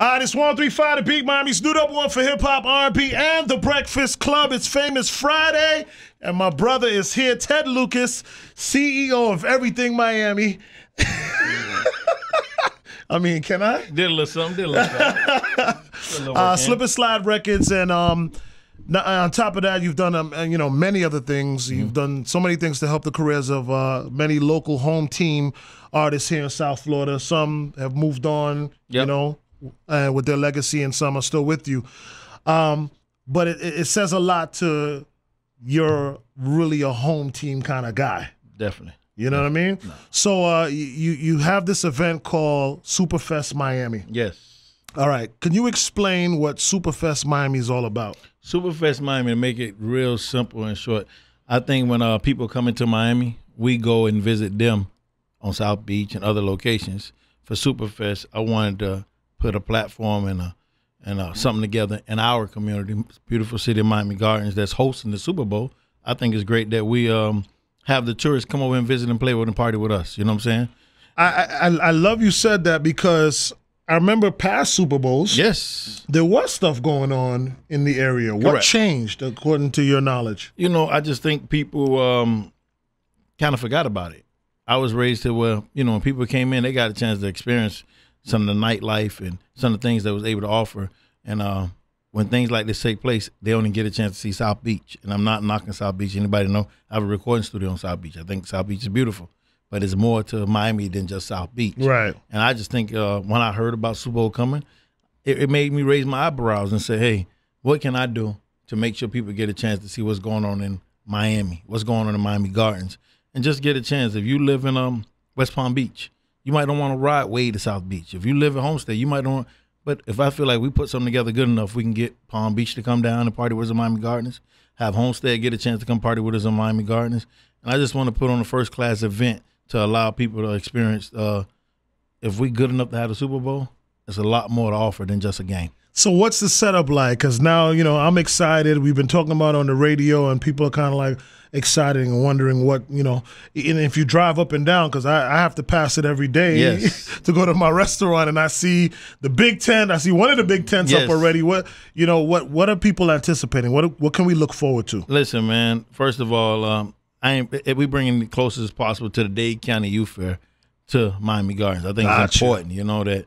All right, it's 135 the Beat Miami's new up one for hip hop, R&B, and the Breakfast Club. It's Famous Friday, and my brother is here, Ted Lucas, CEO of Everything Miami. I mean, can I? Did a little something, did a little something. Did a little Uh. Slip and Slide Records, and um, n- on top of that, you've done um, uh, you know many other things. Mm-hmm. You've done so many things to help the careers of uh, many local home team artists here in South Florida. Some have moved on, you Yep. know, uh, with their legacy, and some are still with you. Um, but it, it says a lot to you're really a home team kind of guy. Definitely. You know what I mean? So uh, you you have this event called Superfest Miami. Yes. All right, can you explain what Superfest Miami is all about? Superfest Miami, to make it real simple and short, I think when uh, people come into Miami, we go and visit them on South Beach and other locations. For Superfest, I wanted to put a platform and a and uh, something together in our community, beautiful city of Miami Gardens, that's hosting the Super Bowl. I think it's great that we um, have the tourists come over and visit and play with and party with us. You know what I'm saying? I, I I love you said that because I remember past Super Bowls. Yes. There was stuff going on in the area. What Correct. changed according to your knowledge? you know, I just think people um, kind of forgot about it. I was raised to where, you know, when people came in, they got a chance to experience some of the nightlife and some of the things that was able to offer. And uh, when things like this take place, they only get a chance to see South Beach. And I'm not knocking South Beach. Anybody know? I have a recording studio on South Beach. I think South Beach is beautiful, but it's more to Miami than just South Beach. Right. And I just think uh, when I heard about Super Bowl coming, it, it made me raise my eyebrows and say, hey, what can I do to make sure people get a chance to see what's going on in Miami, what's going on in Miami Gardens, and just get a chance. If you live in um, West Palm Beach, you might don't want to ride way to South Beach. If you live at Homestead, you might don't. But if I feel like we put something together good enough, we can get Palm Beach to come down and party with us in Miami Gardens, have Homestead get a chance to come party with us in Miami Gardens. And I just want to put on a first class event to allow people to experience uh, if we good enough to have a Super Bowl, there's a lot more to offer than just a game. So what's the setup like? Because now you know I'm excited. We've been talking about it on the radio, and people are kind of like excited and wondering what you know. And if you drive up and down, because I, I have to pass it every day Yes. to go to my restaurant, and I see the big tent. I see one of the big tents Yes. up already. What you know? What what are people anticipating? What what can we look forward to? Listen, man. First of all, um, I ain't, we bringing it closest possible to the Dade County Youth Fair to Miami Gardens. I think it's important, you know, that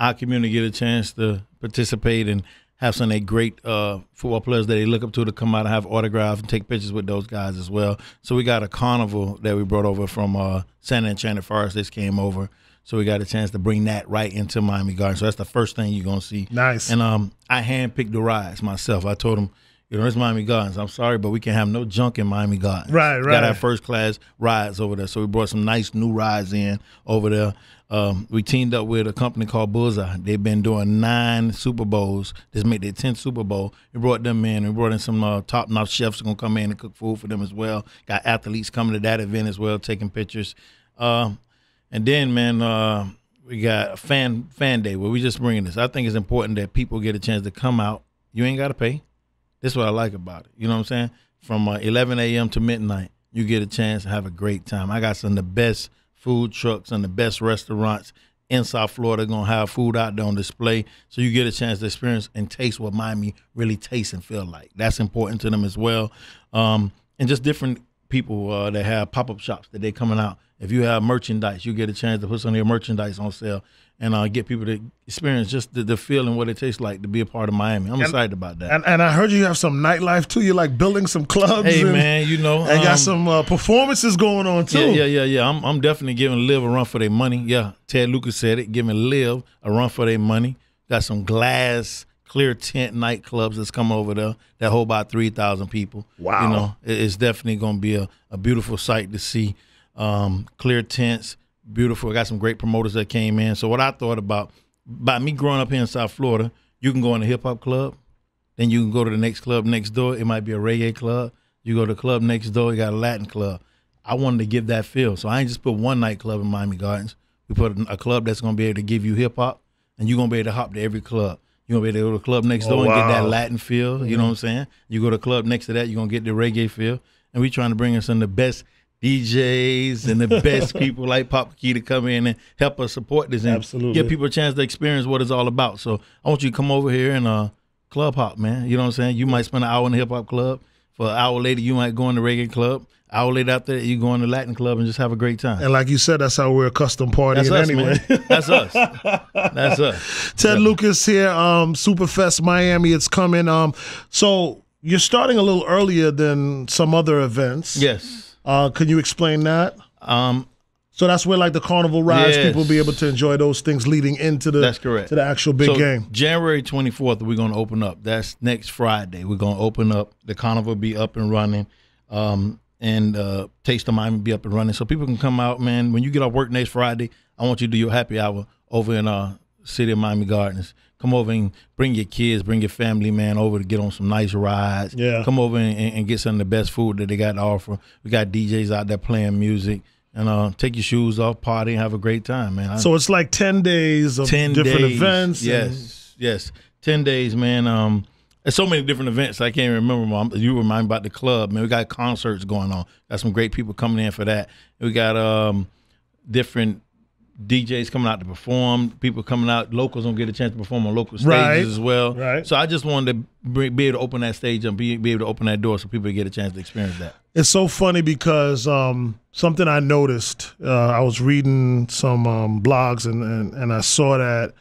our community get a chance to participate and have some of their great uh, football players that they look up to to come out and have autographs and take pictures with those guys as well. So we got a carnival that we brought over from uh, Santa's Enchanted Forest. This came over. So we got a chance to bring that right into Miami Gardens. So that's the first thing you're gonna see. Nice. And um, I handpicked the rides myself. I told them, you know, it's Miami Gardens. I'm sorry, but we can have no junk in Miami Gardens. Right, right. Got our first class rides over there. So we brought some nice new rides in over there. Um, we teamed up with a company called Bullseye. They've been doing nine Super Bowls. This made their tenth Super Bowl. We brought them in. We brought in some uh, top notch chefs who gonna come in and cook food for them as well. Got athletes coming to that event as well, taking pictures. Um, and then, man, uh, we got a fan fan day where we just bringing this. I think it's important that people get a chance to come out. You ain't got to pay. This is what I like about it. You know what I'm saying? From uh, 11 a.m. to midnight, you get a chance to have a great time. I got some of the best food trucks and the best restaurants in South Florida to have food out there on display. So you get a chance to experience and taste what Miami really tastes and feel like. That's important to them as well. Um, and just different people uh, that have pop up shops that they coming out. If you have merchandise, you get a chance to put some of your merchandise on sale and uh, get people to experience just the, the feel and what it tastes like to be a part of Miami. I'm excited about that. And, and I heard you have some nightlife too. You're like building some clubs. hey and, man, you know, and got um, some uh, performances going on too. Yeah, yeah, yeah, yeah. I'm, I'm definitely giving LIV a run for their money. Yeah, Ted Lucas said it. Giving LIV a run for their money. Got some glass clear tent nightclubs that's coming over there that hold about three thousand people. Wow. You know, it's definitely going to be a, a beautiful sight to see. Um, clear tents, beautiful. I got some great promoters that came in. So what I thought about by me growing up here in South Florida, you can go in a hip hop club, then you can go to the next club next door. It might be a reggae club. You go to the club next door, you got a Latin club. I wanted to give that feel. So I ain't just put one nightclub in Miami Gardens. We put a club that's gonna be able to give you hip hop, and you're gonna be able to hop to every club. You're gonna be able to go to the club next Oh, door and get that. Latin feel. You know what I'm saying? You go to the club next to that, you're gonna get the reggae feel. And we trying to bring in some of the best DJs and the best people like Papa Keith to come in and help us support this and Absolutely. give people a chance to experience what it's all about. So I want you to come over here and uh club hop, man. You know what I'm saying? You might spend an hour in the hip hop club. For an hour later, you might go in the reggae club. Hour later after that, you go in the Latin club and just have a great time. And like you said, that's how we're a custom partying That's us, anyway. man. That's us. That's us. Ted Lucas here, um, Superfest Miami. It's coming. Um, so you're starting a little earlier than some other events. Yes. Uh, can you explain that? Um, So that's where like the carnival rides, Yes. people be able to enjoy those things leading into the That's correct. to the actual big so game. January 24th, we're going to open up. That's next Friday. We're going to open up. The carnival be up and running. Um, and uh, Taste of Miami be up and running. So people can come out, man. When you get off work next Friday, I want you to do your happy hour over in uh, City of Miami Gardens. Come over and bring your kids, bring your family, man, over to get on some nice rides. Yeah. Come over and, and get some of the best food that they got to offer. We got DJs out there playing music. And uh, take your shoes off, party, and have a great time, man. I- So it's like ten days of 10 different days. events. and- Yes, yes. 10 days, man. Um, there's so many different events. I can't even remember. Mom. You remind me about the club, man. We got concerts going on. Got some great people coming in for that. We got um, different DJs coming out to perform. People coming out. Locals don't get a chance to perform on local stages Right, as well. right. So I just wanted to be be able to open that stage and be, be able to open that door so people get a chance to experience that. It's so funny because um, something I noticed. Uh, I was reading some um, blogs and, and and I saw that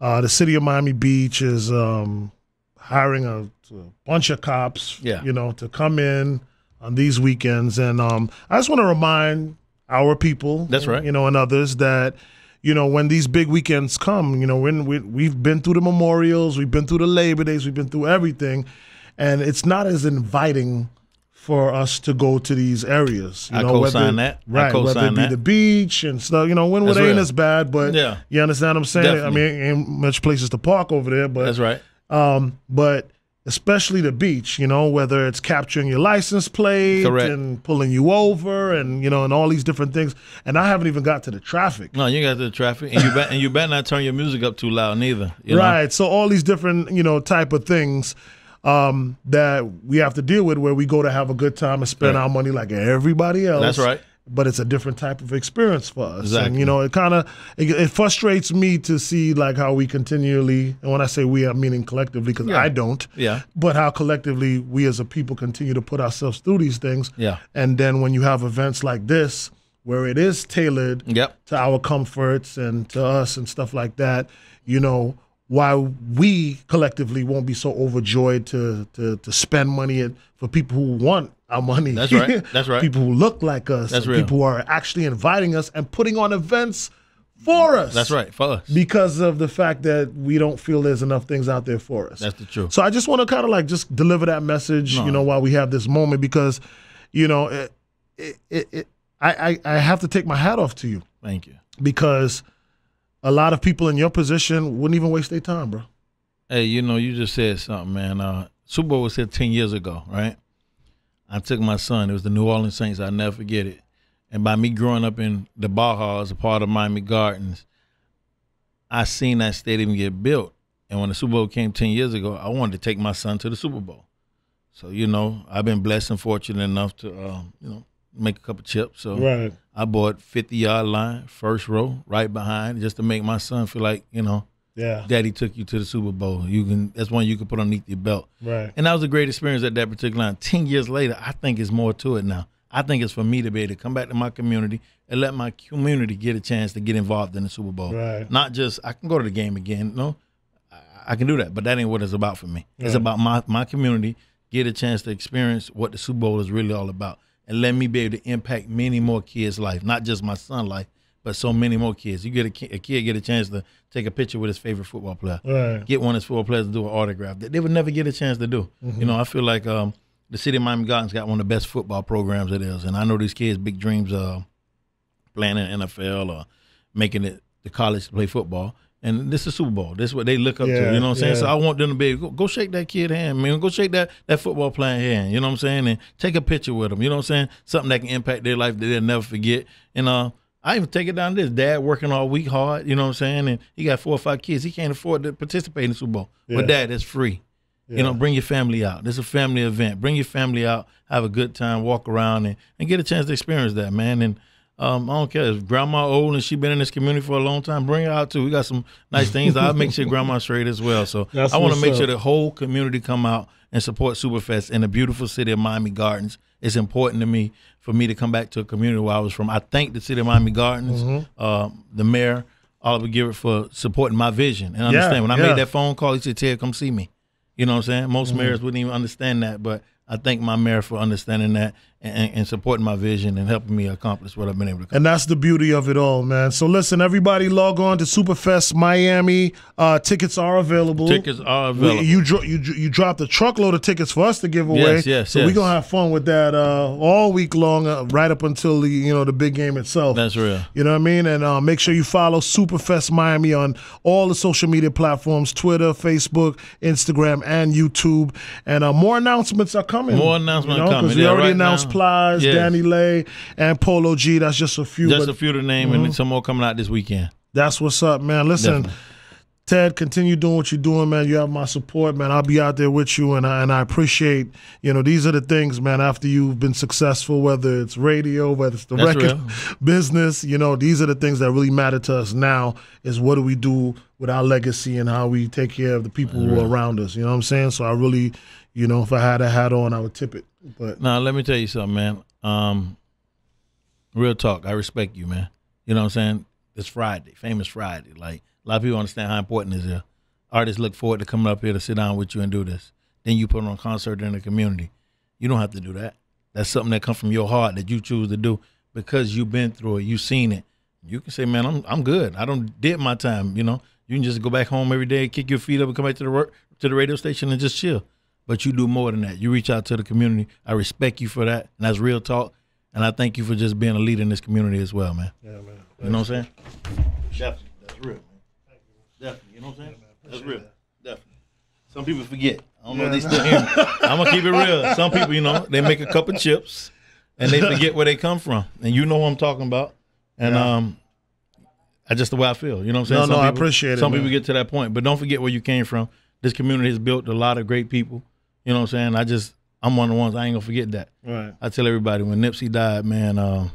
uh, the city of Miami Beach is um, hiring a, a bunch of cops. Yeah. you know, to come in on these weekends, and um, I just want to remind our people. That's right. You know, and others that. You know, when these big weekends come, you know, when we, we've been through the memorials, we've been through the Labor Days, we've been through everything, and it's not as inviting for us to go to these areas. You I know, co-sign that. Right, whether it be that. the beach and stuff. You know, Wynwood That's ain't real. as bad, but Yeah. you understand what I'm saying? Definitely. I mean, ain't much places to park over there, but That's right. um, but especially the beach, you know, whether it's capturing your license plate Correct. and pulling you over and you know, and all these different things. And I haven't even got to the traffic. No, you got to the traffic, and you bet, and you better not turn your music up too loud neither. You know? right. So all these different, you know, type of things um, that we have to deal with where we go to have a good time and spend Right. our money like everybody else. That's right. But it's a different type of experience for us. And you know, it kind of it, it frustrates me to see like how we continually, and when I say we, I'm meaning collectively because Yeah. I don't. Yeah. But how collectively we as a people continue to put ourselves through these things. Yeah. And then when you have events like this where it is tailored Yep. to our comforts and to us and stuff like that, you know, why we collectively won't be so overjoyed to to, to spend money at, for people who want our money. That's right. That's right. people who look like us. That's real. People who are actually inviting us and putting on events for us. That's right. For us. Because of the fact that we don't feel there's enough things out there for us. That's the truth. So I just want to kind of like just deliver that message, you know, while we have this moment because, you know, it, it, it, it, I, I I have to take my hat off to you Thank you. because a lot of people in your position wouldn't even waste their time, bro. Hey, you know, you just said something, man. Uh, Super Bowl was here ten years ago, right? I took my son. It was the New Orleans Saints. I'll never forget it. And by me growing up in the Baja as a part of Miami Gardens, I seen that stadium get built. And when the Super Bowl came ten years ago, I wanted to take my son to the Super Bowl. So you know, I've been blessed and fortunate enough to, um, you know, make a couple chips. So Right. I bought fifty yard line, first row, right behind, just to make my son feel like you know, Yeah. Daddy took you to the Super Bowl. You can that's one you can put underneath your belt. Right. And that was a great experience at that particular time. Ten years later, I think it's more to it now. I think it's for me to be able to come back to my community and let my community get a chance to get involved in the Super Bowl. Right. Not just I can go to the game again. No, I, I can do that, but that ain't what it's about for me. It's about my my community get a chance to experience what the Super Bowl is really all about, and let me be able to impact many more kids' life, not just my son's life, but so many more kids. You get a, ki- a kid get a chance to take a picture with his favorite football player Right. get one of his football players to do an autograph that they would never get a chance to do. You know, I feel like um, the city of Miami Gardens got one of the best football programs it is, and I know these kids big dreams of playing in the NFL or making it to college to play football. And this is Super Bowl. This is what they look up Yeah, to. You know what I'm saying? yeah. So I want them to be go, go shake that kid hand, man. Go shake that that football playing hand. You know what I'm saying? And take a picture with them. You know what I'm saying? Something that can impact their life that they'll never forget. And uh, I even take it down to this. Dad working all week hard. You know what I'm saying? And he got four or five kids. He can't afford to participate in the Super Bowl. Yeah. But dad, it's free. You know, bring your family out. This is a family event. Bring your family out, have a good time, walk around, and, and get a chance to experience that, man. And um, I don't care if grandma old and she been in this community for a long time. Bring her out too. We got some nice things. I'll make sure grandma's straight as well. So That's I want to make up. sure the whole community come out and support Superfest in the beautiful city of Miami Gardens. It's important to me for me to come back to a community where I was from. I thank the city of Miami Gardens, Mm-hmm. uh, the mayor, Oliver Gilbert for supporting my vision and understand. when I yeah. made that phone call, he said, "Ted, come see me." You know what I'm saying? Most Mm-hmm. mayors wouldn't even understand that, but I thank my mayor for understanding that and, and supporting my vision and helping me accomplish what I've been able to. accomplish. And that's the beauty of it all, man. So listen, everybody, log on to Superfest Miami. Uh, tickets are available. Tickets are We- available. you, dro- you you dropped a truckload of tickets for us to give away. Yes, yes, So we're gonna have fun with that uh, all week long, uh, right up until the you know the big game itself. That's real. You know what I mean? And uh, make sure you follow Superfest Miami on all the social media platforms Twitter, Facebook, Instagram, and YouTube. And uh, more announcements are coming. More announcements you know, are coming. Because we Yeah, already right announced now. Plies, Yes. DaniLeigh, and Polo G. That's just a few. Just but a few to name, Mm-hmm. and some more coming out this weekend. that's what's up, man. Listen. Definitely. Ted, continue doing what you're doing, man. You have my support, man. I'll be out there with you, and I, and I appreciate, you know, these are the things, man. After you've been successful, whether it's radio, whether it's the That's record real. business, you know, these are the things that really matter to us now. Is what do we do with our legacy and how we take care of the people who are around us. You know what I'm saying? So I really, you know, if I had a hat on, I would tip it. But Now, let me tell you something, man. Um, real talk. I respect you, man. You know what I'm saying? It's Friday, famous Friday. Like a lot of people understand how important this is. Artists look forward to coming up here to sit down with you and do this. Then you put on a concert in the community. You don't have to do that. That's something that comes from your heart that you choose to do because you've been through it. You've seen it. You can say, man, I'm I'm good. I don't did my time. You know, you can just go back home every day, kick your feet up, and come back to the work to the radio station and just chill. But you do more than that. You reach out to the community. I respect you for that, and that's real talk. And I thank you for just being a leader in this community as well, man. yeah, man. You know what I'm saying? Definitely, that's real, man. Definitely, you know what I'm saying? That's real, definitely. Some people forget. I don't know if they still hear me. I'm gonna keep it real. Some people, you know, they make a cup of chips and they forget where they come from, and you know what I'm talking about. And Yeah. um, I just the way I feel. You know what I'm saying? No, Some no, I people- appreciate it, Some people get to that point, but don't forget where you came from. This community has built a lot of great people. You know what I'm saying? I just I'm one of the ones I ain't gonna forget that. Right. I tell everybody when Nipsey died, man, um,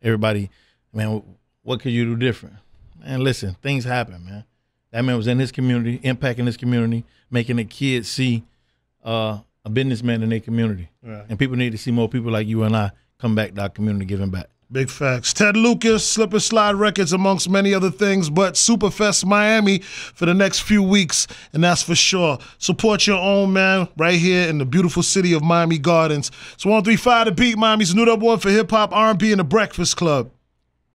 everybody, man, what could you do different? Man, listen, things happen, man. That man was in his community, impacting his community, making the kids see uh, a businessman in their community. Right. And people need to see more people like you and I come back to our community giving back. Big facts. Ted Lucas, Slip and Slide Records, amongst many other things, but Superfest Miami for the next few weeks, and that's for sure. Support your own man right here in the beautiful city of Miami Gardens. It's 135 to beat Miami's new number one for hip hop, R&B, and the Breakfast Club.